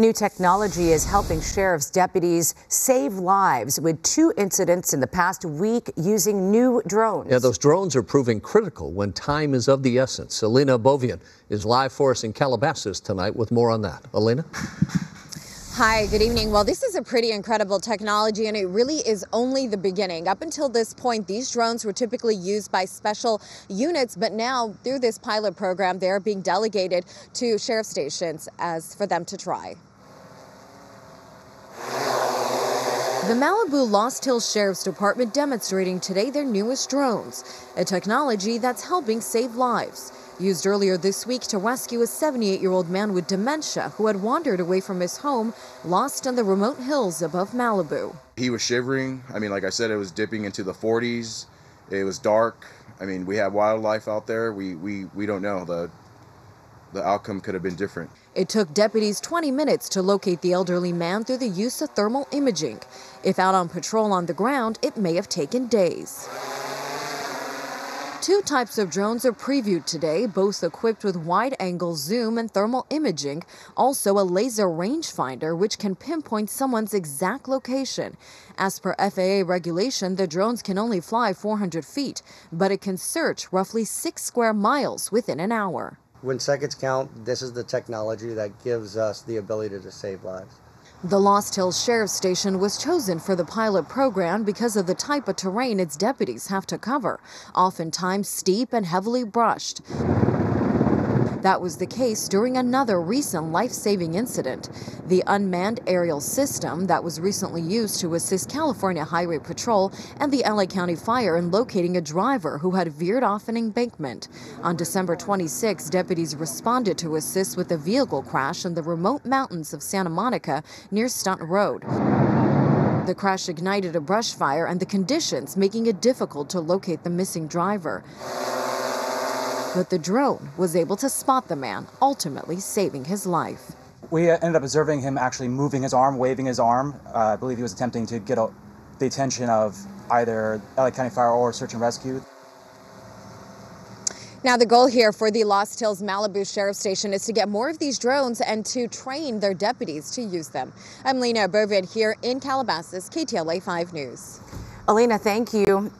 New technology is helping sheriff's deputies save lives with two incidents in the past week using new drones. Yeah, those drones are proving critical when time is of the essence. Ellina Abovian is live for us in Calabasas tonight with more on that. Ellina? Hi, good evening. Well, this is a pretty incredible technology, and it really is only the beginning. Up until this point, these drones were typically used by special units, but now through this pilot program, they're being delegated to sheriff stations as for them to try. The Malibu Lost Hills Sheriff's Department demonstrating today their newest drones, a technology that's helping save lives. Used earlier this week to rescue a 78 year old man with dementia who had wandered away from his home, lost in the remote hills above Malibu. He was shivering. I mean, like I said, it was dipping into the 40s. It was dark. I mean, we have wildlife out there. We, we, we don't know. The, the outcome could have been different. It took deputies 20 minutes to locate the elderly man through the use of thermal imaging. If out on patrol on the ground, it may have taken days. Two types of drones are previewed today, both equipped with wide angle zoom and thermal imaging, also a laser rangefinder which can pinpoint someone's exact location. As per FAA regulation, the drones can only fly 400 feet, but it can search roughly six square miles within an hour. When seconds count, this is the technology that gives us the ability to save lives. The Lost Hills Sheriff's Station was chosen for the pilot program because of the type of terrain its deputies have to cover, oftentimes steep and heavily brushed. That was the case during another recent life saving incident. The unmanned aerial system that was recently used to assist California Highway Patrol and the LA County Fire in locating a driver who had veered off an embankment. On December 26, deputies responded to assist with a vehicle crash in the remote mountains of Santa Monica near Stunt Road. The crash ignited a brush fire and the conditions making it difficult to locate the missing driver but the drone was able to spot the man, ultimately saving his life. We ended up observing him actually moving his arm, waving his arm. Uh, I believe he was attempting to get a, the attention of either LA County Fire or Search and Rescue. Now, the goal here for the Lost Hills Malibu Sheriff Station is to get more of these drones and to train their deputies to use them. I'm Ellina Abovian here in Calabasas, KTLA 5 News. Ellina, thank you.